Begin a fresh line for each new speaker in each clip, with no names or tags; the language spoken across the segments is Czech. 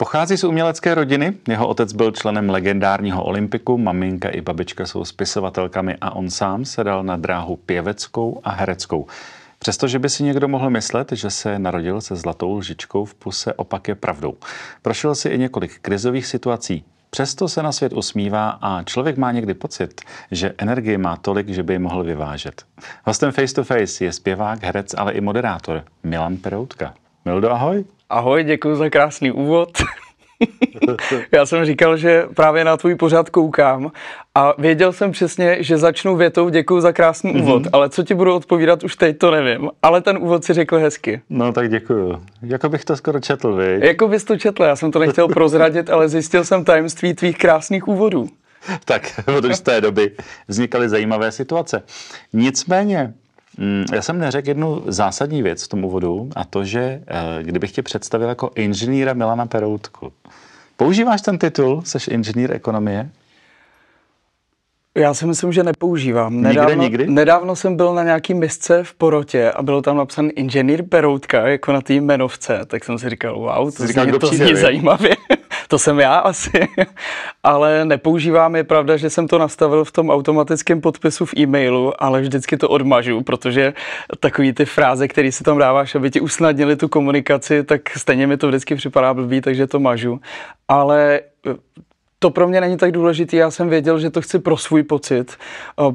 Pochází z umělecké rodiny, jeho otec byl členem legendárního Olympiku, maminka i babička jsou spisovatelkami a on sám se dal na dráhu pěveckou a hereckou. Přestože by si někdo mohl myslet, že se narodil se zlatou lžičkou v puse, opak je pravdou. Prošel si i několik krizových situací. Přesto se na svět usmívá a člověk má někdy pocit, že energie má tolik, že by ji mohl vyvážet. Hostem Face to Face je zpěvák, herec, ale i moderátor Milan Peroutka. Mildo, ahoj.
Ahoj, děkuji za krásný úvod. Já jsem říkal, že právě na tvůj pořád koukám a věděl jsem přesně, že začnu větou děkuji za krásný mm-hmm. úvod, ale co ti budu odpovídat už teď, to nevím. Ale ten úvod si řekl hezky.
No tak děkuji. Jako bych to skoro četl, vy.
Jako bys to četl, já jsem to nechtěl prozradit, ale zjistil jsem tajemství tvých krásných úvodů.
Tak, od z té doby vznikaly zajímavé situace. Nicméně, já jsem neřekl jednu zásadní věc v tom úvodu a to, že eh, kdybych tě představil jako inženýra Milana Peroutku, Používáš ten titul? Jsi inženýr ekonomie?
Já si myslím, že nepoužívám.
Nedávno, nikdy, nikdy?
Nedávno jsem byl na nějaký misce v Porotě a bylo tam napsan inženýr Peroutka, jako na té jmenovce, tak jsem si říkal, wow, to, říkal, zní, to zní zajímavě. To jsem já asi. ale nepoužívám, je pravda, že jsem to nastavil v tom automatickém podpisu v e-mailu, ale vždycky to odmažu, protože takový ty fráze, které si tam dáváš, aby ti usnadnili tu komunikaci, tak stejně mi to vždycky připadá blbý, takže to mažu. Ale to pro mě není tak důležitý, já jsem věděl, že to chci pro svůj pocit,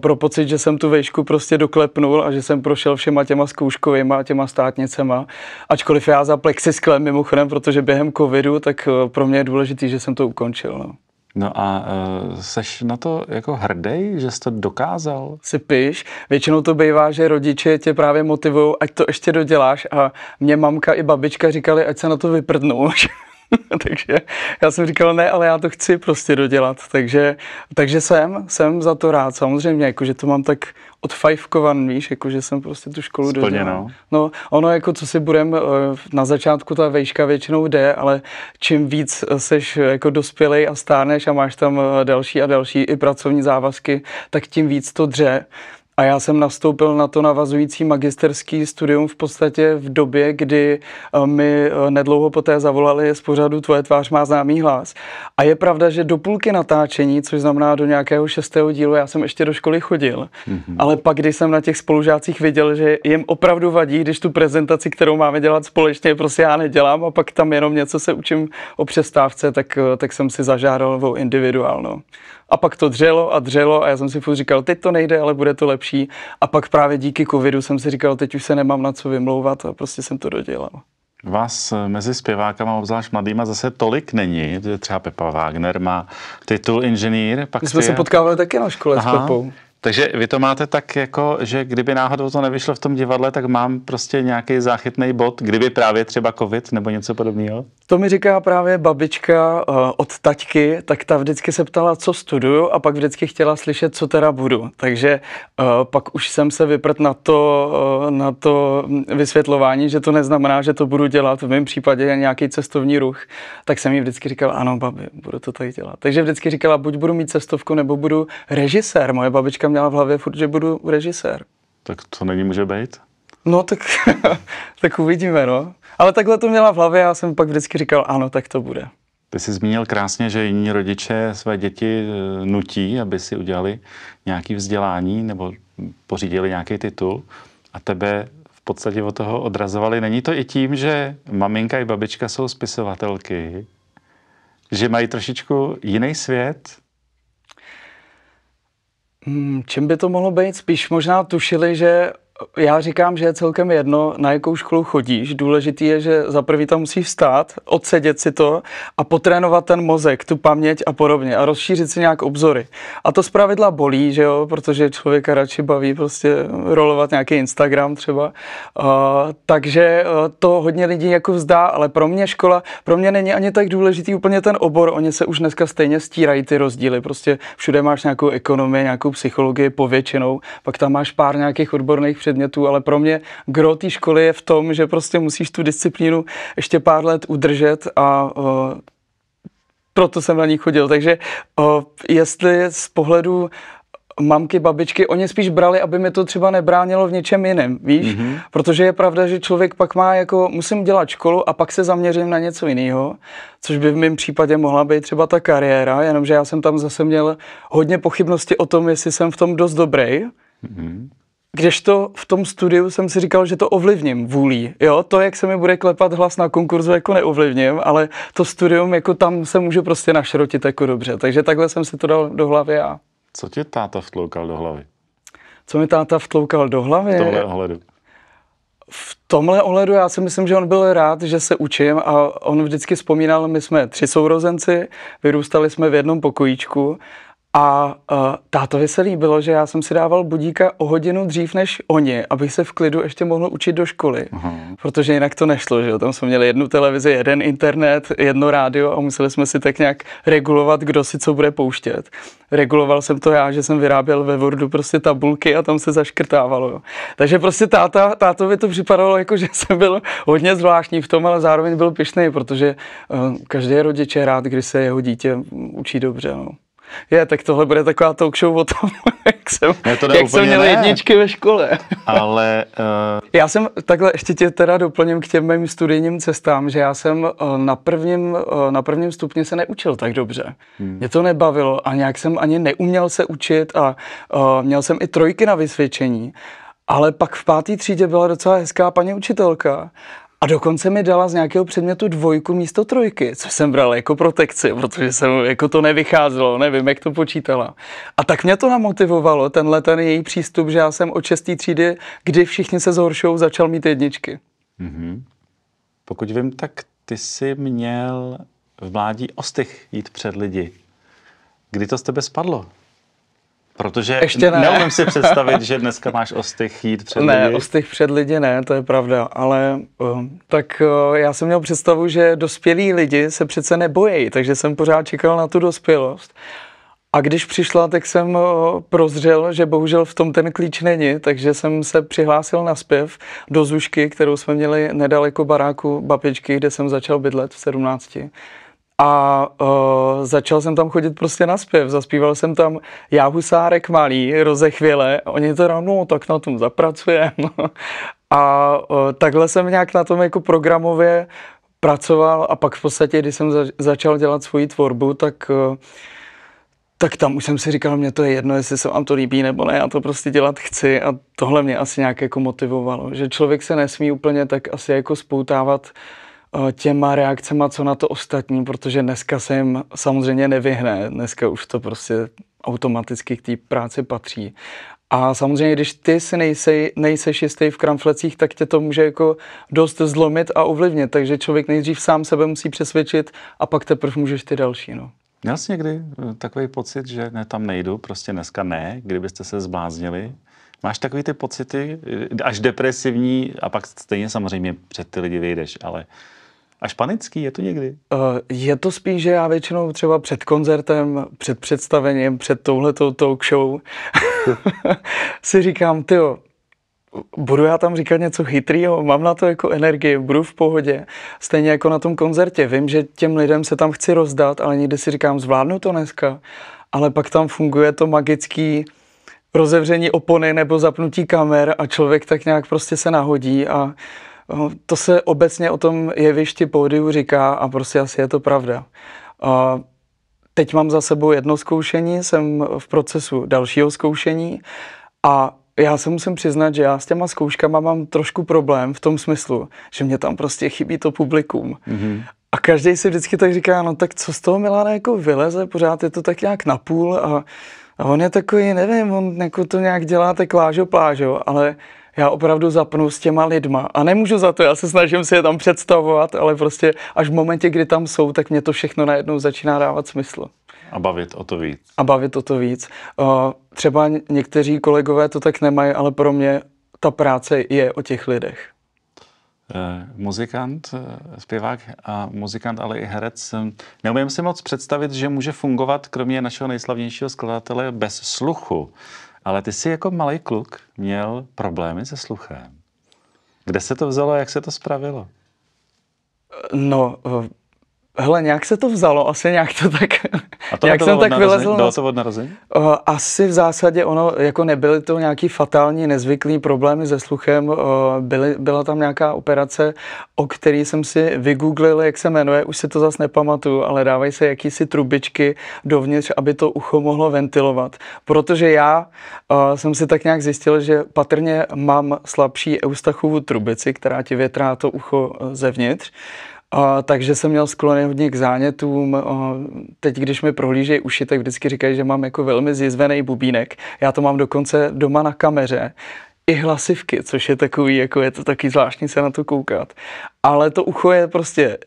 pro pocit, že jsem tu vejšku prostě doklepnul a že jsem prošel všema těma zkouškovýma a těma státnicema. Ačkoliv já za plexisklem mimochodem, protože během covidu, tak e, pro mě je důležitý, že jsem to ukončil. No.
No a uh, seš na to jako hrdý, že jsi to dokázal?
Si píš. Většinou to bývá, že rodiče tě právě motivují, ať to ještě doděláš a mě mamka i babička říkali, ať se na to vyprdnu. takže já jsem říkal, ne, ale já to chci prostě dodělat. Takže, takže jsem, jsem za to rád. Samozřejmě, jako, že to mám tak odfajfkovan, víš, jako, že jsem prostě tu školu
Splněno.
dodělal. No, ono, jako, co si budem, eh, na začátku ta vejška většinou jde, ale čím víc seš jako dospělej a stárneš a máš tam eh, další a další i pracovní závazky, tak tím víc to dře. A já jsem nastoupil na to navazující magisterský studium v podstatě v době, kdy eh, mi eh, nedlouho poté zavolali z pořadu Tvoje tvář má známý hlas. A je pravda, že do půlky natáčení, což znamená do nějakého šestého dílu, já jsem ještě do školy chodil. Mm-hmm. Ale pak, když jsem na těch spolužácích viděl, že jim opravdu vadí, když tu prezentaci, kterou máme dělat společně, prostě já nedělám a pak tam jenom něco se učím o přestávce, tak, eh, tak jsem si zažádal o individuálno. A pak to dřelo a dřelo a já jsem si furt říkal, teď to nejde, ale bude to lepší. A pak právě díky covidu jsem si říkal, teď už se nemám na co vymlouvat a prostě jsem to dodělal.
Vás mezi zpěvákama, obzvlášť mladýma, zase tolik není. Třeba Pepa Wagner má titul inženýr.
Pak My jsme se potkávali taky na škole Aha. s Pepou.
Takže vy to máte tak jako, že kdyby náhodou to nevyšlo v tom divadle, tak mám prostě nějaký záchytný bod, kdyby právě třeba covid nebo něco podobného?
To mi říká právě babička uh, od taťky, tak ta vždycky se ptala, co studuju a pak vždycky chtěla slyšet, co teda budu. Takže uh, pak už jsem se vyprt na to, uh, na to vysvětlování, že to neznamená, že to budu dělat, v mém případě nějaký cestovní ruch, tak jsem jí vždycky říkal, ano babi, budu to tak dělat. Takže vždycky říkala, buď budu mít cestovku, nebo budu režisér. Moje babička měla v hlavě furt, že budu režisér.
Tak to není může být?
No tak, tak uvidíme, no. Ale takhle to měla v hlavě a já jsem pak vždycky říkal, ano, tak to bude.
Ty jsi zmínil krásně, že jiní rodiče své děti eh, nutí, aby si udělali nějaké vzdělání nebo pořídili nějaký titul a tebe v podstatě od toho odrazovali. Není to i tím, že maminka i babička jsou spisovatelky, že mají trošičku jiný svět,
Hmm, čím by to mohlo být? Spíš možná tušili, že já říkám, že je celkem jedno, na jakou školu chodíš. Důležitý je, že za prvý tam musíš vstát, odsedět si to a potrénovat ten mozek, tu paměť a podobně a rozšířit si nějak obzory. A to zpravidla bolí, že jo, protože člověka radši baví prostě rolovat nějaký Instagram třeba. Uh, takže uh, to hodně lidí jako vzdá, ale pro mě škola, pro mě není ani tak důležitý úplně ten obor, oni se už dneska stejně stírají ty rozdíly. Prostě všude máš nějakou ekonomii, nějakou psychologii povětšinou, pak tam máš pár nějakých odborných předmětů, ale pro mě gro té školy je v tom, že prostě musíš tu disciplínu ještě pár let udržet a uh, proto jsem na ní chodil. Takže uh, jestli z pohledu mamky, babičky, oni spíš brali, aby mi to třeba nebránilo v něčem jiném, víš? Mm-hmm. Protože je pravda, že člověk pak má jako, musím dělat školu a pak se zaměřím na něco jiného, což by v mém případě mohla být třeba ta kariéra, jenomže já jsem tam zase měl hodně pochybnosti o tom, jestli jsem v tom dost dobrý. Mm-hmm. Kdežto v tom studiu jsem si říkal, že to ovlivním vůlí. Jo, to, jak se mi bude klepat hlas na konkurzu, jako neovlivním, ale to studium, jako tam se můžu prostě našrotit jako dobře. Takže takhle jsem si to dal do hlavy a...
Co tě táta vtloukal do hlavy?
Co mi táta vtloukal do hlavy?
V tomhle ohledu.
V tomhle ohledu já si myslím, že on byl rád, že se učím a on vždycky vzpomínal, my jsme tři sourozenci, vyrůstali jsme v jednom pokojíčku a uh, tátovi se líbilo, že já jsem si dával budíka o hodinu dřív než oni, abych se v klidu ještě mohl učit do školy. Uh-huh. Protože jinak to nešlo, že jo? Tam jsme měli jednu televizi, jeden internet, jedno rádio a museli jsme si tak nějak regulovat, kdo si co bude pouštět. Reguloval jsem to já, že jsem vyráběl ve Wordu prostě tabulky a tam se zaškrtávalo. Jo. Takže prostě táta, tátovi to připadalo jako, že jsem byl hodně zvláštní v tom, ale zároveň byl pišný, protože uh, každý rodič je rád, když se jeho dítě učí dobře. No. Je, tak tohle bude taková talk show o tom, jak jsem, ne, to jak jsem měl ne. jedničky ve škole.
Ale...
Uh... Já jsem, takhle ještě tě teda doplním k těm mým studijním cestám, že já jsem uh, na prvním, uh, na prvním stupni se neučil tak dobře. Hmm. Mě to nebavilo a nějak jsem ani neuměl se učit a uh, měl jsem i trojky na vysvědčení. Ale pak v páté třídě byla docela hezká paní učitelka a dokonce mi dala z nějakého předmětu dvojku místo trojky, co jsem bral jako protekci, protože jsem jako to nevycházelo, nevím, jak to počítala. A tak mě to namotivovalo, tenhle ten její přístup, že já jsem od šestý třídy, kdy všichni se zhoršou, začal mít jedničky. Mm-hmm.
Pokud vím, tak ty jsi měl v mládí ostych jít před lidi. Kdy to z tebe spadlo? Protože Ještě ne. neumím si představit, že dneska máš ostych jít před
ne,
lidi.
Ne, ostych před lidi ne, to je pravda, ale uh, tak uh, já jsem měl představu, že dospělí lidi se přece nebojí, takže jsem pořád čekal na tu dospělost. A když přišla, tak jsem uh, prozřel, že bohužel v tom ten klíč není, takže jsem se přihlásil na zpěv do Zušky, kterou jsme měli nedaleko baráku babičky, kde jsem začal bydlet v 17 a uh, začal jsem tam chodit prostě na zpěv. Zaspíval jsem tam Já husárek malý, rozechvěle. Oni to no tak na tom zapracujeme. a uh, takhle jsem nějak na tom jako programově pracoval a pak v podstatě, když jsem za, začal dělat svoji tvorbu, tak uh, tak tam už jsem si říkal, mě to je jedno, jestli se vám to líbí nebo ne, já to prostě dělat chci a tohle mě asi nějak jako motivovalo, že člověk se nesmí úplně tak asi jako spoutávat uh, těma reakcema, co na to ostatní, protože dneska se jim samozřejmě nevyhne. Dneska už to prostě automaticky k té práci patří. A samozřejmě, když ty si nejsej, nejseš jistý v kramflecích, tak tě to může jako dost zlomit a ovlivnit. Takže člověk nejdřív sám sebe musí přesvědčit a pak teprve můžeš ty další. No.
Měl jsi někdy eh, takový pocit, že ne, tam nejdu, prostě dneska ne, kdybyste se zbláznili? Máš takový ty pocity, eh, až depresivní, a pak stejně samozřejmě před ty lidi vyjdeš, ale Až panický, je to někdy? Uh,
je to spíš, že já většinou třeba před koncertem, před představením, před touhletou talk show si říkám, tyjo, budu já tam říkat něco chytrýho, mám na to jako energii, budu v pohodě. Stejně jako na tom koncertě, vím, že těm lidem se tam chci rozdat, ale někdy si říkám, zvládnu to dneska. Ale pak tam funguje to magický rozevření opony nebo zapnutí kamer a člověk tak nějak prostě se nahodí a to se obecně o tom jevišti pódiu říká a prostě asi je to pravda. Teď mám za sebou jedno zkoušení, jsem v procesu dalšího zkoušení a já se musím přiznat, že já s těma zkouškama mám trošku problém v tom smyslu, že mě tam prostě chybí to publikum. Mm-hmm. A každý si vždycky tak říká, no tak co z toho Milana jako vyleze, pořád je to tak nějak napůl a, a on je takový, nevím, on jako to nějak dělá tak lážo plážo, ale já opravdu zapnu s těma lidma a nemůžu za to, já se snažím si je tam představovat, ale prostě až v momentě, kdy tam jsou, tak mě to všechno najednou začíná dávat smysl.
A bavit o to víc.
A bavit o to víc. Třeba někteří kolegové to tak nemají, ale pro mě ta práce je o těch lidech.
Eh, muzikant, eh, zpěvák a muzikant, ale i herec. Neumím si moc představit, že může fungovat, kromě našeho nejslavnějšího skladatele, bez sluchu. Ale ty jsi jako malý kluk měl problémy se sluchem. Kde se to vzalo jak se to spravilo?
No, Hele, nějak se to vzalo, asi nějak to tak,
A to
nějak jsem tak vylezl.
Bylo to od narození?
Uh, asi v zásadě ono, jako nebyly to nějaký fatální, nezvyklý problémy se sluchem, uh, byly, byla tam nějaká operace, o který jsem si vygooglil, jak se jmenuje, už si to zase nepamatuju, ale dávají se jakýsi trubičky dovnitř, aby to ucho mohlo ventilovat. Protože já uh, jsem si tak nějak zjistil, že patrně mám slabší Eustachovu trubici, která ti větrá to ucho zevnitř. A, takže jsem měl sklony hodně k zánětům. A, teď, když mi prohlížejí uši, tak vždycky říkají, že mám jako velmi zjizvený bubínek. Já to mám dokonce doma na kameře. I hlasivky, což je takový, jako je to taky zvláštní se na to koukat. Ale to ucho je prostě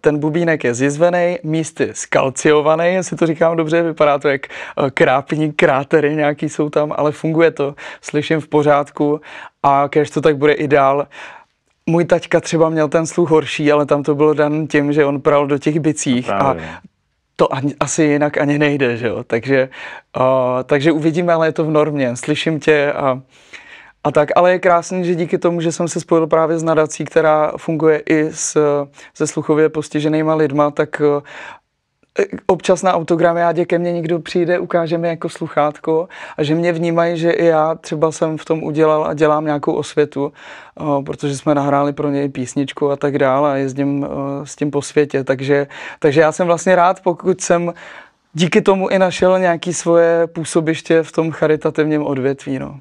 ten bubínek je zjizvený, místy skalciovaný, jestli to říkám dobře, vypadá to jak krápní krátery nějaký jsou tam, ale funguje to, slyším v pořádku a když to tak bude i dál, můj taťka třeba měl ten sluch horší, ale tam to bylo dan tím, že on pral do těch bicích no a to ani, asi jinak ani nejde, že jo? Takže, uh, takže uvidíme, ale je to v normě, slyším tě a, a tak, ale je krásný, že díky tomu, že jsem se spojil právě s nadací, která funguje i s, se sluchově postiženýma lidma, tak občas na autogramiádě ke mně někdo přijde, ukáže mi jako sluchátko a že mě vnímají, že i já třeba jsem v tom udělal a dělám nějakou osvětu, protože jsme nahráli pro něj písničku a tak dále a jezdím s tím po světě, takže, takže já jsem vlastně rád, pokud jsem díky tomu i našel nějaké svoje působiště v tom charitativním odvětví. No.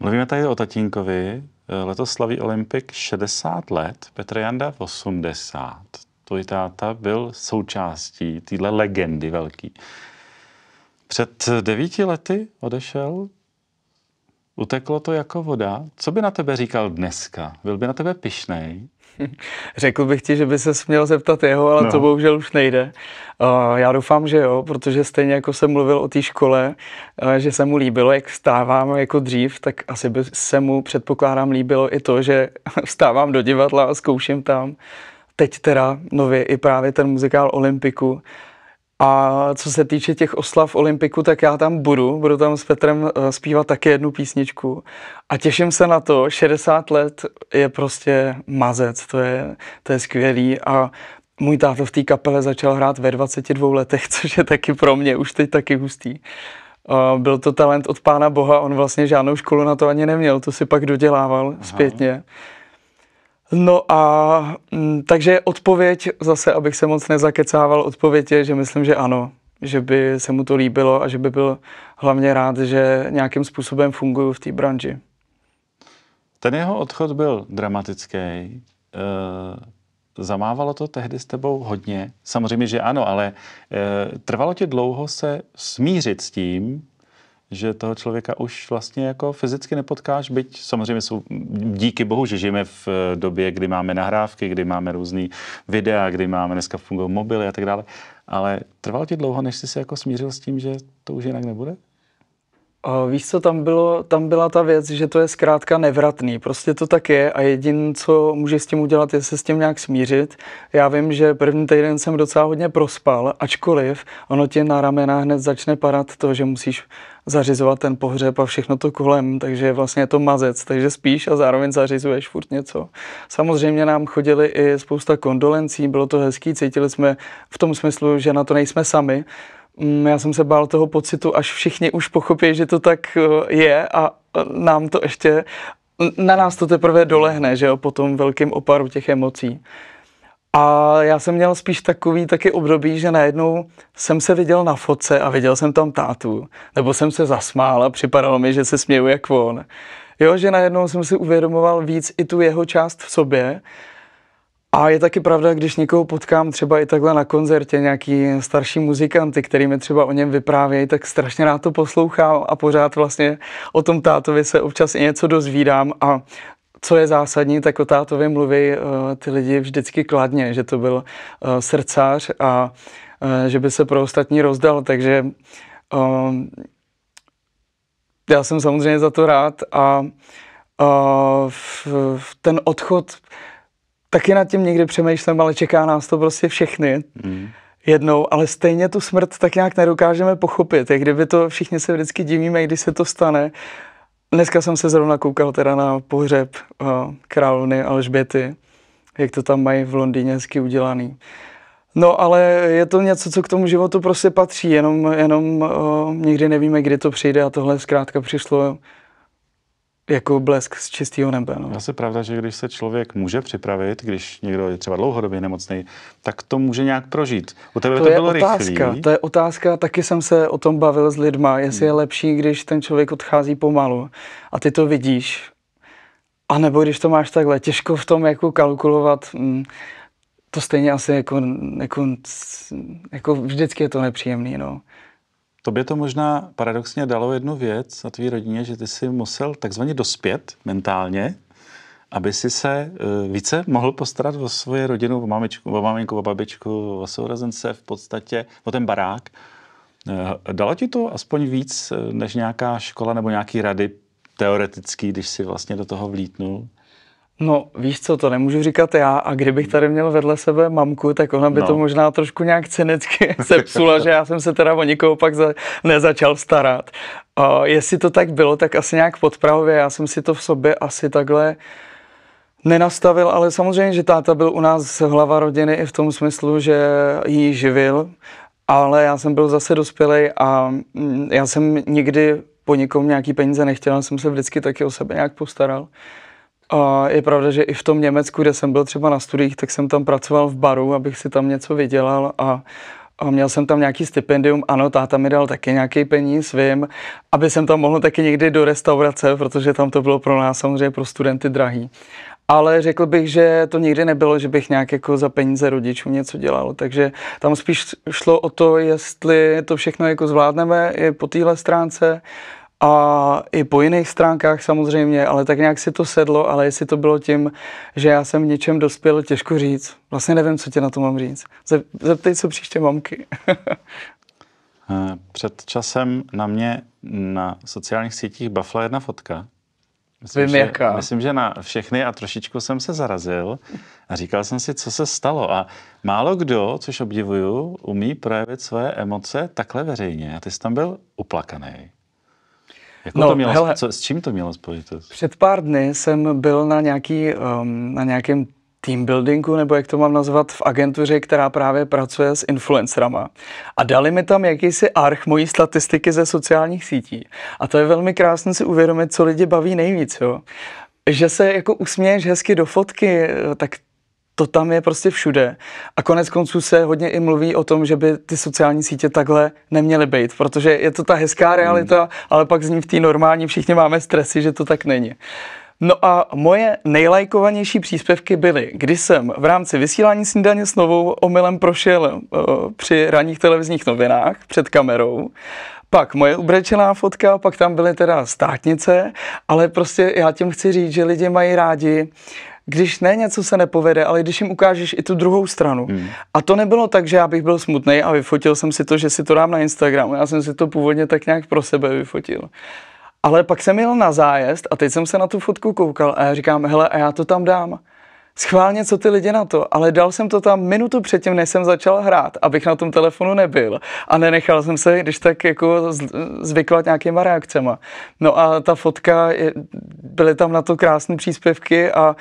Mluvíme tady o tatínkovi. Letos slaví Olympik 60 let, Petr Janda 80 tvůj táta byl součástí téhle legendy velký. Před devíti lety odešel, uteklo to jako voda. Co by na tebe říkal dneska? Byl by na tebe pišnej?
Řekl bych ti, že by se směl zeptat jeho, ale no. to bohužel už nejde. Uh, já doufám, že jo, protože stejně jako jsem mluvil o té škole, uh, že se mu líbilo, jak vstávám jako dřív, tak asi by se mu, předpokládám, líbilo i to, že vstávám do divadla a zkouším tam teď teda nově i právě ten muzikál Olympiku. A co se týče těch oslav Olympiku, tak já tam budu, budu tam s Petrem eh, zpívat taky jednu písničku a těším se na to, 60 let je prostě mazec, to je, to je skvělý a můj táto v té kapele začal hrát ve 22 letech, což je taky pro mě už teď taky hustý. Byl to talent od pána Boha, on vlastně žádnou školu na to ani neměl, to si pak dodělával Aha. zpětně. No a mm, takže odpověď, zase abych se moc nezakecával, odpověď je, že myslím, že ano, že by se mu to líbilo a že by byl hlavně rád, že nějakým způsobem fungují v té branži.
Ten jeho odchod byl dramatický. E, zamávalo to tehdy s tebou hodně? Samozřejmě, že ano, ale e, trvalo ti dlouho se smířit s tím, že toho člověka už vlastně jako fyzicky nepotkáš, byť samozřejmě jsou díky bohu, že žijeme v eh, době, kdy máme nahrávky, kdy máme různý videa, kdy máme dneska fungují mobily a tak dále. Ale trvalo ti dlouho, než jsi se jako smířil s tím, že to už jinak nebude?
Víš co, tam, bylo, tam byla ta věc, že to je zkrátka nevratný. Prostě to tak je a jediné, co může s tím udělat, je se s tím nějak smířit. Já vím, že první týden jsem docela hodně prospal, ačkoliv ono tě na ramena hned začne padat to, že musíš zařizovat ten pohřeb a všechno to kolem, takže vlastně je to mazec, takže spíš a zároveň zařizuješ furt něco. Samozřejmě nám chodili i spousta kondolencí, bylo to hezký, cítili jsme v tom smyslu, že na to nejsme sami, já jsem se bál toho pocitu, až všichni už pochopí, že to tak eh, je a nám to ještě, na nás to teprve dolehne, že jo, po tom velkém oparu těch emocí. A já jsem měl spíš takový taky období, že najednou jsem se viděl na fotce a viděl jsem tam tátu, nebo jsem se zasmál a připadalo mi, že se směju jak on. Jo, že najednou jsem si uvědomoval víc i tu jeho část v sobě a je taky pravda, když někoho potkám třeba i takhle na koncertě, nějaký starší muzikanty, který mi třeba o něm vyprávějí, tak strašně rád to poslouchám a pořád vlastně o tom tátovi se občas i něco dozvídám. A co je zásadní, tak o tátovi mluví uh, ty lidi vždycky kladně, že to byl uh, srdcář a uh, že by se pro ostatní rozdal, takže uh, já jsem samozřejmě za to rád a uh, v, v ten odchod taky nad tím někdy přemýšlím, ale čeká nás to prostě všechny. Mm. Jednou, ale stejně tu smrt tak nějak nedokážeme pochopit. Jak kdyby to všichni se vždycky divíme, když se to stane. Dneska jsem se zrovna koukal teda na pohřeb uh, královny Alžběty, jak to tam mají v Londýně hezky udělaný. No ale je to něco, co k tomu životu prostě patří, jenom, jenom uh, nikdy nevíme, kdy to přijde a tohle zkrátka přišlo jako blesk z čistého nebe. No.
Zase pravda, že když se člověk může připravit, když někdo je třeba dlouhodobě nemocný, tak to může nějak prožít. U tebe to, to
je
bylo
otázka,
rychlý.
To je otázka, taky jsem se o tom bavil s lidma, jestli hmm. je lepší, když ten člověk odchází pomalu a ty to vidíš, a nebo když to máš takhle, těžko v tom jako kalkulovat, mm, to stejně asi jako, jako, jako vždycky je to nepříjemný, no.
Tobě to možná paradoxně dalo jednu věc na tvý rodině, že ty si musel takzvaně dospět mentálně, aby si se eh, více mohl postarat o svoje rodinu, o mamičku, o maminku, o babičku, o sourozence, v podstatě o ten barák. Eh, dalo ti to aspoň víc eh, než nějaká škola nebo nějaký rady teoretický, když si vlastně do toho vlítnul?
No, víš co, to nemůžu říkat já a kdybych tady měl vedle sebe mamku, tak ona by no. to možná trošku nějak cynicky sepsula, že já jsem se teda o nikoho pak za, nezačal starat. A jestli to tak bylo, tak asi nějak podpravě, já jsem si to v sobě asi takhle nenastavil, ale samozřejmě, že táta byl u nás hlava rodiny i v tom smyslu, že ji živil, ale já jsem byl zase dospělý a mm, já jsem nikdy po nikom nějaký peníze nechtěl, jsem se vždycky taky o sebe nějak postaral. A je pravda, že i v tom Německu, kde jsem byl třeba na studiích, tak jsem tam pracoval v baru, abych si tam něco vydělal a, a měl jsem tam nějaký stipendium, ano, táta mi dal taky nějaký peníz, vím, aby jsem tam mohl taky někdy do restaurace, protože tam to bylo pro nás samozřejmě pro studenty drahý. Ale řekl bych, že to nikdy nebylo, že bych nějak jako za peníze rodičů něco dělal, takže tam spíš šlo o to, jestli to všechno jako zvládneme i po téhle stránce, a i po jiných stránkách samozřejmě, ale tak nějak si to sedlo, ale jestli to bylo tím, že já jsem v něčem dospěl, těžko říct. Vlastně nevím, co tě na to mám říct. Zeptej se příště mamky.
Eh, před časem na mě na sociálních sítích bafla jedna fotka.
Myslím, Vím, že, jaká.
myslím, že na všechny a trošičku jsem se zarazil a říkal jsem si, co se stalo. A málo kdo, což obdivuju, umí projevit své emoce takhle veřejně. A ty jsi tam byl uplakaný. Jako no, to mělo, hele, co, s čím to mělo spojitost?
Před pár dny jsem byl na, nějaký, um, na nějakém team buildingu, nebo jak to mám nazvat, v agentuře, která právě pracuje s influencerama. A dali mi tam jakýsi arch mojí statistiky ze sociálních sítí. A to je velmi krásné si uvědomit, co lidi baví nejvíc. Jo? Že se jako usměješ hezky do fotky, tak to tam je prostě všude. A konec konců se hodně i mluví o tom, že by ty sociální sítě takhle neměly být, protože je to ta hezká realita, hmm. ale pak z ní v té normální všichni máme stresy, že to tak není. No a moje nejlajkovanější příspěvky byly, když jsem v rámci vysílání snídaně s novou omylem prošel uh, při ranních televizních novinách před kamerou, pak moje ubrečená fotka, pak tam byly teda státnice, ale prostě já tím chci říct, že lidi mají rádi když ne něco se nepovede, ale když jim ukážeš i tu druhou stranu. Hmm. A to nebylo tak, že já bych byl smutný a vyfotil jsem si to, že si to dám na Instagram. Já jsem si to původně tak nějak pro sebe vyfotil. Ale pak jsem jel na zájezd a teď jsem se na tu fotku koukal a já říkám, hele, a já to tam dám. Schválně, co ty lidi na to, ale dal jsem to tam minutu předtím, než jsem začal hrát, abych na tom telefonu nebyl a nenechal jsem se, když tak jako zvyklat nějakýma reakcema. No a ta fotka, byly tam na to krásné příspěvky a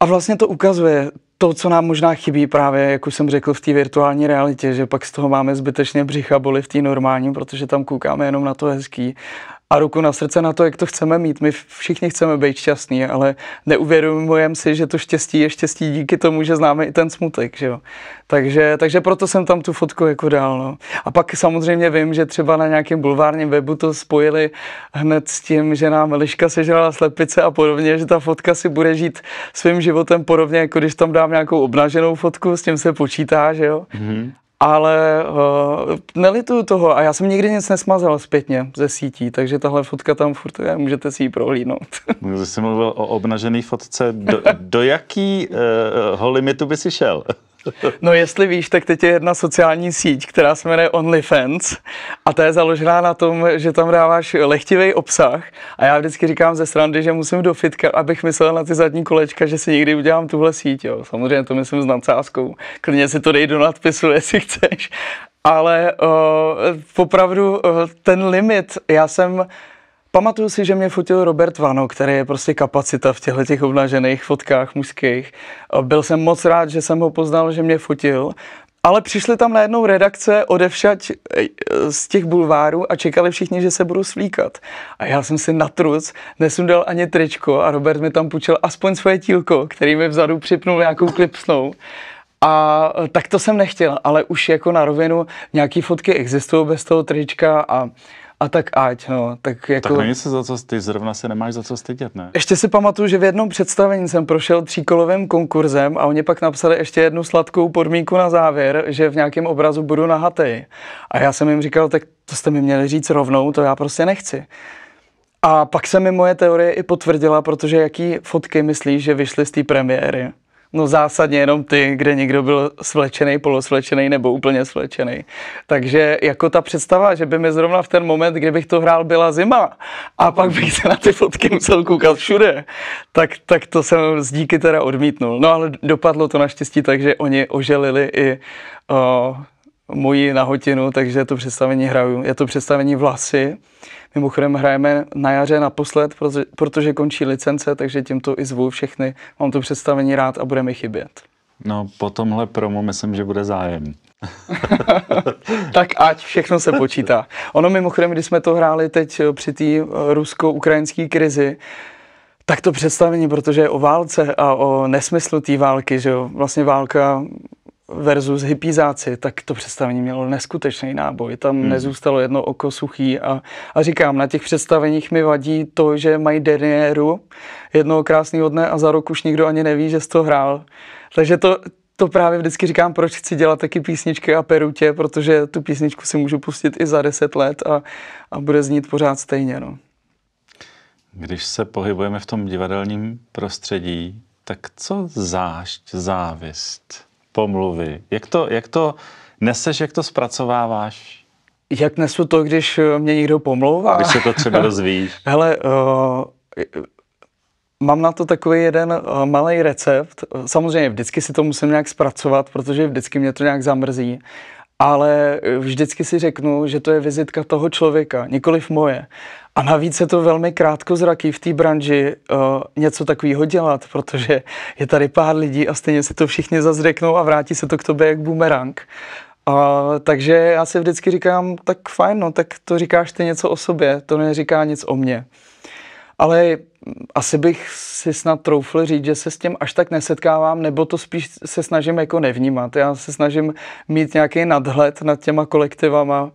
a vlastně to ukazuje to, co nám možná chybí právě, jak už jsem řekl, v té virtuální realitě, že pak z toho máme zbytečně břicha boli v té normální, protože tam koukáme jenom na to hezký a ruku na srdce na to, jak to chceme mít. My všichni chceme být šťastní, ale neuvědomujeme si, že to štěstí je štěstí díky tomu, že známe i ten smutek. Že jo? Takže, takže proto jsem tam tu fotku jako dál. No. A pak samozřejmě vím, že třeba na nějakém bulvárním webu to spojili hned s tím, že nám Liška sežrala slepice a podobně, že ta fotka si bude žít svým životem podobně, jako když tam dám nějakou obnaženou fotku, s tím se počítá, že jo. Mm-hmm ale uh, nelituju toho a já jsem nikdy nic nesmazal zpětně ze sítí, takže tahle fotka tam furt je, můžete si ji prohlídnout.
Jsi mluvil o obnažené fotce, do, do jakého uh, limitu by si šel?
No jestli víš, tak teď je jedna sociální síť, která se jmenuje OnlyFans a ta je založená na tom, že tam dáváš lehtivý obsah a já vždycky říkám ze srandy, že musím do fitka, abych myslel na ty zadní kolečka, že si někdy udělám tuhle síť. Jo. Samozřejmě to myslím s nadsázkou. Klidně si to dej do nadpisu, jestli chceš. Ale uh, opravdu uh, ten limit, já jsem Pamatuju si, že mě fotil Robert Vano, který je prostě kapacita v těchto těch obnažených fotkách mužských. Byl jsem moc rád, že jsem ho poznal, že mě fotil ale přišli tam najednou redakce odevšať eh, z těch bulvárů a čekali všichni, že se budu svlíkat. A já jsem si na truc nesundal ani tričko a Robert mi tam půjčil aspoň svoje tílko, který mi vzadu připnul nějakou klipsnou. A eh, tak to jsem nechtěl, ale už jako na rovinu nějaký fotky existují bez toho trička a a tak ať, no. Tak, jako...
tak není se za co, ty zrovna se nemáš za co stydět, ne?
Ještě si pamatuju, že v jednom představení jsem prošel tříkolovým konkurzem a oni pak napsali ještě jednu sladkou podmínku na závěr, že v nějakém obrazu budu nahatej. A já jsem jim říkal, tak to jste mi měli říct rovnou, to já prostě nechci. A pak se mi moje teorie i potvrdila, protože jaký fotky myslíš, že vyšly z té premiéry? No zásadně jenom ty, kde někdo byl svlečený, polosvlečený nebo úplně svlečený. Takže jako ta představa, že by mi zrovna v ten moment, kdybych to hrál, byla zima a pak bych se na ty fotky musel koukat všude, tak, tak to jsem z díky teda odmítnul. No ale dopadlo to naštěstí tak, že oni oželili i moji nahotinu, takže to představení hraju. Je to představení Vlasy. Mimochodem hrajeme na jaře naposled, protože, protože končí licence, takže tímto i zvu všechny. Mám to představení rád a bude mi chybět.
No, po tomhle promu myslím, že bude zájem.
tak ať, všechno se počítá. Ono mimochodem, když jsme to hráli teď při té rusko-ukrajinské krizi, tak to představení, protože je o válce a o nesmyslu té války, že jo, vlastně válka versus hypizáci, tak to představení mělo neskutečný náboj. Tam hmm. nezůstalo jedno oko suchý a, a říkám, na těch představeních mi vadí to, že mají derniéru jednoho krásného dne a za rok už nikdo ani neví, že jsi to hrál. Takže to, to právě vždycky říkám, proč chci dělat taky písničky a perutě, protože tu písničku si můžu pustit i za deset let a, a bude znít pořád stejně. No.
Když se pohybujeme v tom divadelním prostředí, tak co zášť, závist, pomluvy. Jak to, jak to neseš, jak to zpracováváš?
Jak nesu to, když mě někdo pomlouvá?
Když se to třeba dozvíš.
Hele, uh, mám na to takový jeden uh, malý recept. Samozřejmě vždycky si to musím nějak zpracovat, protože vždycky mě to nějak zamrzí. Ale vždycky si řeknu, že to je vizitka toho člověka, nikoliv moje. A navíc je to velmi krátkozraký v té branži uh, něco takového dělat, protože je tady pár lidí a stejně si to všichni zazřeknou a vrátí se to k tobě jak bumerang. Uh, takže já si vždycky říkám, tak fajn, no, tak to říkáš ty něco o sobě, to neříká nic o mně. Ale asi bych si snad troufl říct, že se s tím až tak nesetkávám, nebo to spíš se snažím jako nevnímat. Já se snažím mít nějaký nadhled nad těma kolektivama,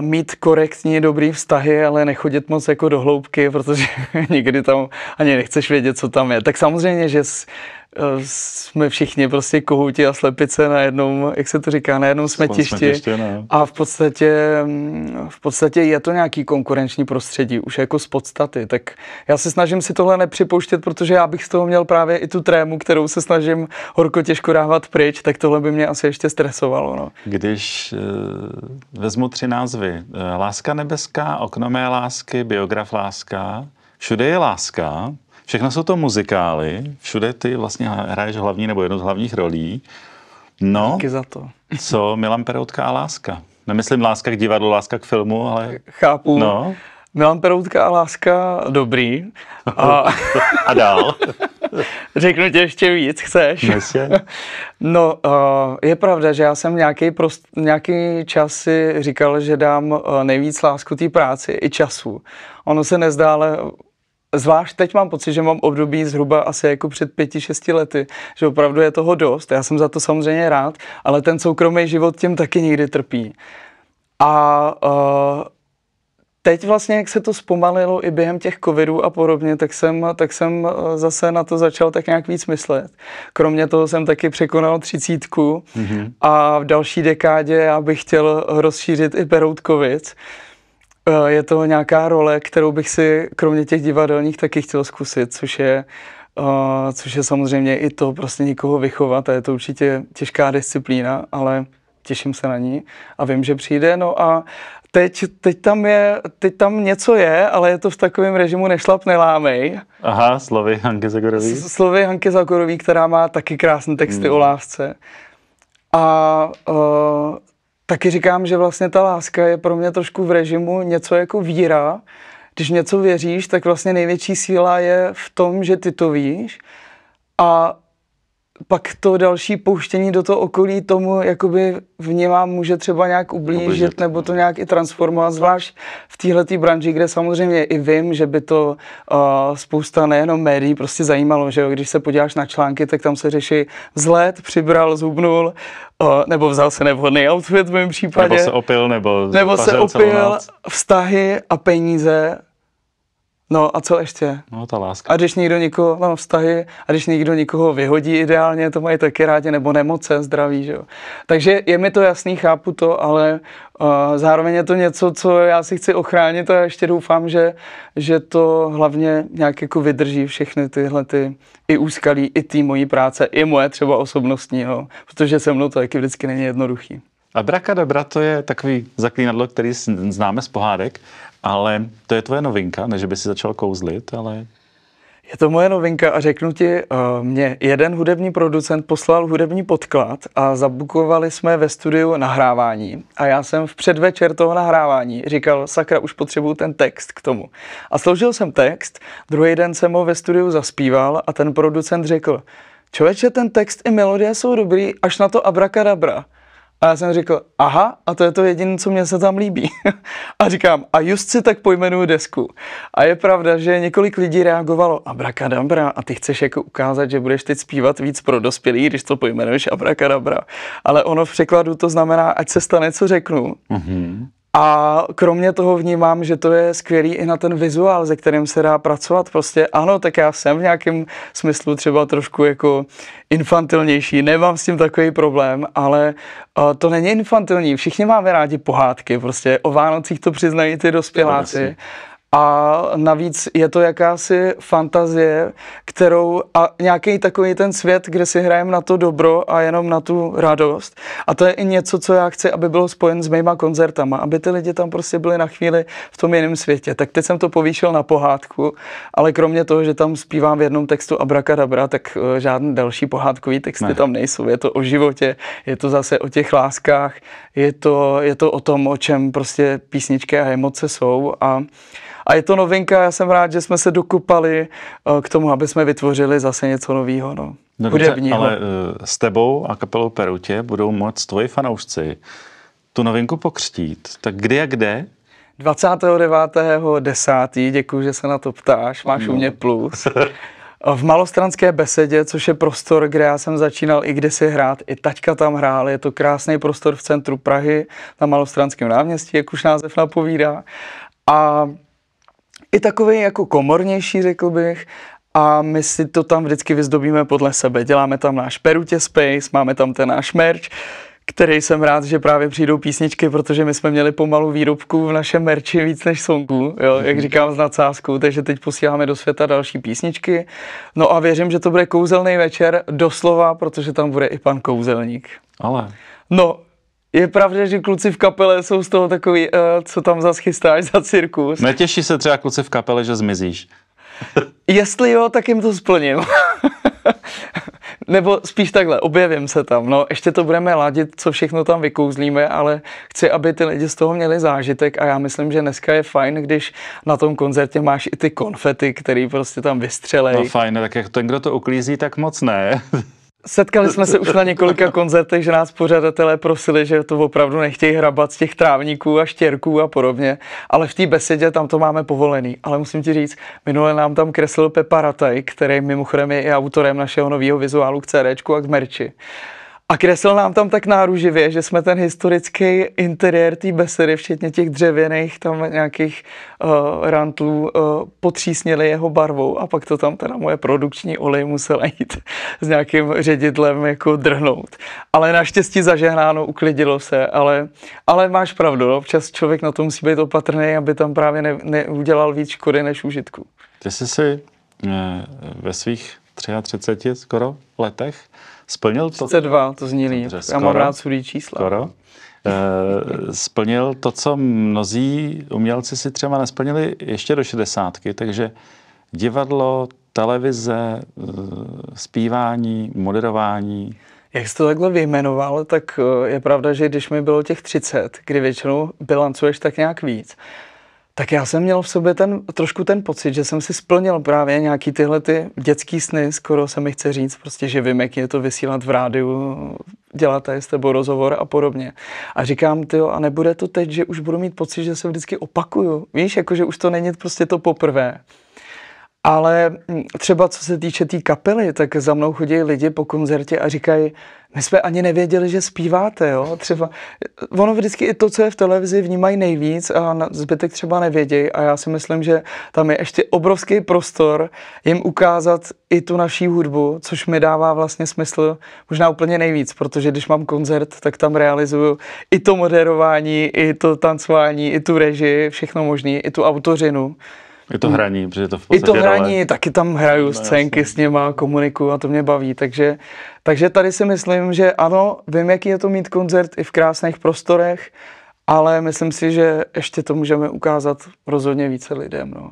mít korektní, dobrý vztahy, ale nechodit moc jako do hloubky, protože nikdy tam ani nechceš vědět, co tam je. Tak samozřejmě, že Eh, jsme všichni prostě kohouti a slepice na jednom, jak se to říká, na jednom smetišti. smetiště no. A v podstatě, mm, v podstatě je to nějaký konkurenční prostředí, už jako z podstaty. Tak já se snažím si tohle nepřipouštět, protože já bych z toho měl právě i tu trému, kterou se snažím horko těžko dávat pryč, tak tohle by mě asi ještě stresovalo. No.
Když e, vezmu tři názvy. E, láska nebeská, okno mé lásky, biograf láska, všude je láska, Všechno jsou to muzikály, všude ty vlastně hraješ hlavní nebo jednu z hlavních rolí. No,
Díky za to.
co Milan Peroutka a láska? Nemyslím láska k divadlu, láska k filmu, ale...
Chápu. No. Milan Peroutka a láska dobrý.
A, a dál.
Řeknu ti ještě víc, chceš?
Myslím.
No, uh, je pravda, že já jsem nějaký, prost, nějaký čas si říkal, že dám uh, nejvíc lásku té práci i času. Ono se nezdá, ale Zvlášť teď mám pocit, že mám období zhruba asi jako před pěti, šesti lety, že opravdu je toho dost. Já jsem za to samozřejmě rád, ale ten soukromý život tím taky někdy trpí. A uh, teď vlastně, jak se to zpomalilo i během těch covidů a podobně, tak jsem, tak jsem zase na to začal tak nějak víc myslet. Kromě toho jsem taky překonal třicítku mm-hmm. a v další dekádě já bych chtěl rozšířit i Peroutkovic. Eh, je to nějaká role, kterou bych si kromě těch divadelních taky chtěl zkusit, což je, uh, což je samozřejmě i to prostě někoho vychovat a je to určitě těžká disciplína, ale těším se na ní a vím, že přijde. No a teď, teď, tam, je, teď tam něco je, ale je to v takovém režimu nešlap nelámej.
Aha, slovy Hanky Zagorový.
Slovy Hanky Zagorový, která má taky krásné texty hmm. o lásce. A uh, taky říkám, že vlastně ta láska je pro mě trošku v režimu něco jako víra. Když něco věříš, tak vlastně největší síla je v tom, že ty to víš. A pak to další pouštění do toho okolí tomu jakoby vnímám může třeba nějak ublížit, ublížit. nebo to nějak i transformovat, zvlášť v téhle branži, kde samozřejmě i vím, že by to uh, spousta nejenom médií prostě zajímalo, že jo, když se podíváš na články, tak tam se řeší vzhled, přibral, zubnul, uh, nebo vzal se nevhodný outfit v mém případě.
Nebo se opil, nebo,
nebo se opil, vztahy a peníze No a co ještě?
No ta láska.
A když někdo někoho, no vztahy, a když někdo někoho vyhodí ideálně, to mají taky rádi, nebo nemoce, zdraví, že jo. Takže je mi to jasný, chápu to, ale uh, zároveň je to něco, co já si chci ochránit a ještě doufám, že, že to hlavně nějak jako vydrží všechny tyhle ty i úskalí, i ty mojí práce, i moje třeba osobnostní, jo. protože se mnou to taky vždycky není jednoduchý.
Abracadabra to je takový zaklínadlo, který známe z pohádek. Ale to je tvoje novinka, než by si začal kouzlit, ale...
Je to moje novinka a řeknu ti, uh, mě jeden hudební producent poslal hudební podklad a zabukovali jsme ve studiu nahrávání. A já jsem v předvečer toho nahrávání říkal, sakra, už potřebuju ten text k tomu. A složil jsem text, druhý den jsem ho ve studiu zaspíval a ten producent řekl, člověče, ten text i melodie jsou dobrý, až na to abracadabra. A já jsem řekl, aha, a to je to jediné, co mě se tam líbí. a říkám, a just si tak pojmenuju desku. A je pravda, že několik lidí reagovalo, abracadabra, a ty chceš jako ukázat, že budeš teď zpívat víc pro dospělí, když to pojmenuješ abracadabra. Ale ono v překladu to znamená, ať se stane, co řeknu. Mm-hmm. A kromě toho vnímám, že to je skvělý i na ten vizuál, se kterým se dá pracovat. Prostě ano, tak já jsem v nějakém smyslu třeba trošku jako infantilnější, nemám s tím takový problém, ale uh, to není infantilní. Všichni máme rádi pohádky, prostě o Vánocích to přiznají ty dospěláci. A navíc je to jakási fantazie, kterou a nějaký takový ten svět, kde si hrajeme na to dobro a jenom na tu radost. A to je i něco, co já chci, aby bylo spojen s mýma koncertama, aby ty lidi tam prostě byli na chvíli v tom jiném světě. Tak teď jsem to povýšil na pohádku, ale kromě toho, že tam zpívám v jednom textu Abracadabra, tak uh, žádný další pohádkový texty ne. tam nejsou. Je to o životě, je to zase o těch láskách, je to, je to o tom, o čem prostě písničky a emoce jsou a a je to novinka, já jsem rád, že jsme se dokupali eh, k tomu, aby jsme vytvořili zase něco nového. No.
Dobře, ale eh, s tebou a kapelou Perutě budou moc tvoji fanoušci tu novinku pokřtít. Tak kdy a kde?
29.10. Děkuji, že se na to ptáš. Máš no. u mě plus. V Malostranské besedě, což je prostor, kde já jsem začínal i kdysi hrát, i taťka tam hrál, je to krásný prostor v centru Prahy, na Malostranském náměstí, jak už název napovídá. A i takový jako komornější, řekl bych, a my si to tam vždycky vyzdobíme podle sebe. Děláme tam náš Perutě Space, máme tam ten náš merch, který jsem rád, že právě přijdou písničky, protože my jsme měli pomalu výrobku v našem merči víc než songů, jo, jak říkám s nadsázkou, takže teď posíláme do světa další písničky. No a věřím, že to bude kouzelný večer, doslova, protože tam bude i pan kouzelník.
Ale.
No, je pravda, že kluci v kapele jsou z toho takový, uh, co tam zase chystáš za cirkus.
Netěší se třeba kluci v kapele, že zmizíš?
Jestli jo, tak jim to splním. Nebo spíš takhle, objevím se tam. No, ještě to budeme ladit, co všechno tam vykouzlíme, ale chci, aby ty lidi z toho měli zážitek a já myslím, že dneska je fajn, když na tom koncertě máš i ty konfety, který prostě tam vystřelej.
No fajn, tak jak ten, kdo to uklízí, tak moc ne.
Setkali jsme se už na několika koncertech, že nás pořadatelé prosili, že to opravdu nechtějí hrabat z těch trávníků a štěrků a podobně, ale v té besedě tam to máme povolený. Ale musím ti říct, minule nám tam kreslil Pepa Rataj, který mimochodem je i autorem našeho nového vizuálu k CD a k merči. A kreslil nám tam tak náruživě, že jsme ten historický interiér té besedy, včetně těch dřevěných tam nějakých uh, rantlů, uh, potřísnili jeho barvou a pak to tam teda moje produkční olej musela jít s nějakým ředidlem jako drhnout. Ale naštěstí zažehnáno, uklidilo se, ale, ale máš pravdu, no? občas člověk na to musí být opatrný, aby tam právě ne, neudělal víc škody než užitku.
Ty jsi si eh, ve svých 33 skoro letech Splnil
to? 32, to zní líp. Já mám rád sudý čísla.
Skoro. E, splnil to, co mnozí umělci si třeba nesplnili ještě do šedesátky, takže divadlo, televize, eh, zpívání, moderování.
Jak jsi to takhle vyjmenoval, tak eh, je pravda, že když mi bylo těch 30, kdy většinou bilancuješ tak nějak víc, Tak já jsem měl v sobě ten, trošku ten pocit, že jsem si splnil právě nějaký tyhle ty dětský sny, skoro se mi chce říct, prostě, že vím, jak je to vysílat v rádiu, dělat tady s tebou rozhovor a podobně. A říkám, ty a nebude to teď, že už budu mít pocit, že se vždycky opakuju. Víš, jako že už to není prostě to poprvé. Ale hm, třeba co se týče té tý kapely, tak za mnou chodí lidi po koncertě a říkají, my jsme ani nevěděli, že zpíváte, jo. Třeba, ono vždycky i to, co je v televizi, vnímají nejvíc a zbytek třeba nevědějí a já si myslím, že tam je ještě obrovský prostor jim ukázat i tu naší hudbu, což mi dává vlastně smysl možná úplně nejvíc, protože když mám koncert, tak tam realizuju i to moderování, i to tancování, i tu režii, všechno možné, i tu autořinu.
I to hraní, protože to v
I to hraní, role. taky tam hraju no, scénky jasný. s něma, komunikuju a to mě baví, takže, takže tady si myslím, že ano, vím, jaký je to mít koncert i v krásných prostorech, ale myslím si, že ještě to můžeme ukázat rozhodně více lidem. No.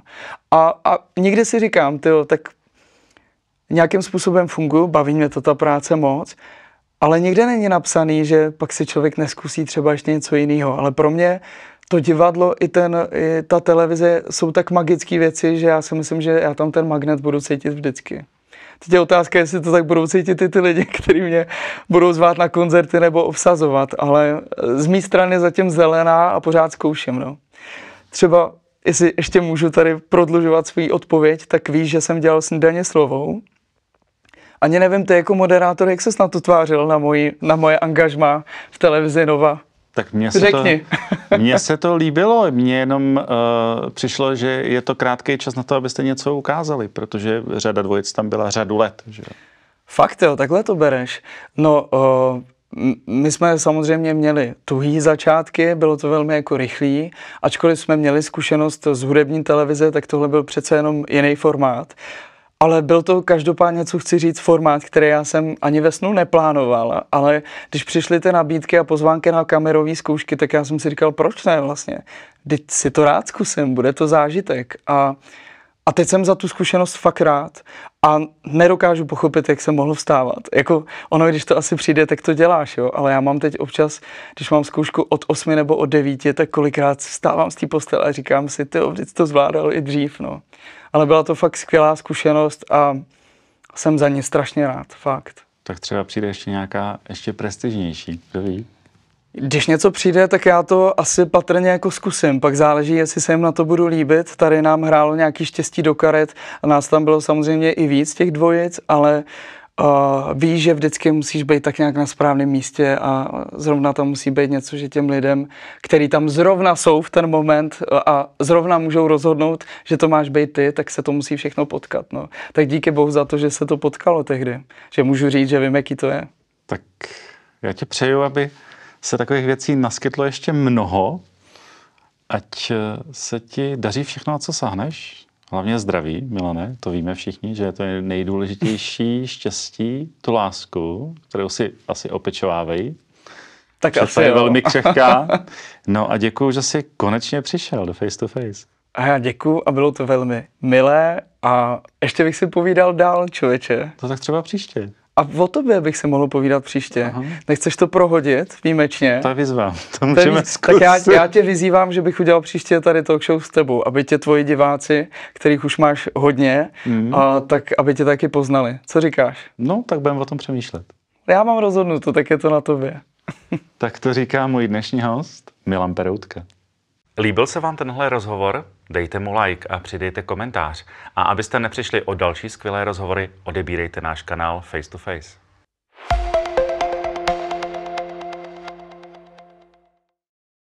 A, a někdy si říkám, tyjo, tak nějakým způsobem funguju, baví mě to ta práce moc, ale nikde není napsaný, že pak si člověk neskusí třeba ještě něco jiného. Ale pro mě to divadlo i, ten, i ta televize jsou tak magické věci, že já si myslím, že já tam ten magnet budu cítit vždycky. Teď je otázka, jestli to tak budou cítit i ty lidi, kteří mě budou zvát na koncerty nebo obsazovat, ale z mé strany zatím zelená a pořád zkouším. No. Třeba, jestli ještě můžu tady prodlužovat svůj odpověď, tak víš, že jsem dělal snídaně slovou. Ani nevím, ty jako moderátor, jak ses na to tvářil, na, moji, na moje angažma v televizi Nova?
Tak mně se, Řekni. to, mně se to líbilo, mně jenom uh, přišlo, že je to krátký čas na to, abyste něco ukázali, protože řada dvojic tam byla řadu let. Že?
Fakt jo, takhle to bereš. No, uh, my jsme samozřejmě měli tuhý začátky, bylo to velmi jako rychlý, ačkoliv jsme měli zkušenost z hudební televize, tak tohle byl přece jenom jiný formát. Ale byl to každopádně, co chci říct, formát, který já jsem ani ve snu neplánoval, ale když přišly ty nabídky a pozvánky na kamerové zkoušky, tak já jsem si říkal, proč ne vlastně? Teď si to rád zkusím, bude to zážitek. A, a teď jsem za tu zkušenost fakt rád a nedokážu pochopit, jak jsem mohl vstávat. Jako ono, když to asi přijde, tak to děláš, jo, ale já mám teď občas, když mám zkoušku od 8 nebo od 9, tak kolikrát vstávám z té postele a říkám si, ty vždyť to zvládal i dřív, no ale byla to fakt skvělá zkušenost a jsem za ně strašně rád, fakt.
Tak třeba přijde ještě nějaká ještě prestižnější, kdo ví?
Když něco přijde, tak já to asi patrně jako zkusím. Pak záleží, jestli se jim na to budu líbit. Tady nám hrálo nějaký štěstí do karet a nás tam bylo samozřejmě i víc těch dvojic, ale uh, víš, že vždycky musíš být tak nějak na správném místě a zrovna tam musí být něco, že těm lidem, který tam zrovna jsou v ten moment a zrovna můžou rozhodnout, že to máš být ty, tak se to musí všechno potkat. No. Tak díky bohu za to, že se to potkalo tehdy. Že můžu říct, že vím, jaký to je.
Tak já ti přeju, aby se takových věcí naskytlo ještě mnoho, ať se ti daří všechno, na co sáhneš, Hlavně zdraví, Milane, to víme všichni, že to je nejdůležitější štěstí, tu lásku, kterou si asi opečovávají.
Tak asi
je jo. velmi křehká. No a děkuji, že jsi konečně přišel do Face to Face.
A já děkuji a bylo to velmi milé a ještě bych si povídal dál, člověče.
To tak třeba příště.
A o tobě bych se mohl povídat příště. Aha. Nechceš to prohodit výjimečně?
To je výzva, to můžeme to
Tak já, já tě vyzývám, že bych udělal příště tady talk show s tebou, aby tě tvoji diváci, kterých už máš hodně, mm. a, tak aby tě taky poznali. Co říkáš?
No, tak budeme o tom přemýšlet.
Já mám rozhodnuto, tak je to na tobě.
tak to říká můj dnešní host, Milan Peroutka. Líbil se vám tenhle rozhovor? Dejte mu like a přidejte komentář. A abyste nepřišli o další skvělé rozhovory, odebírejte náš kanál Face to Face.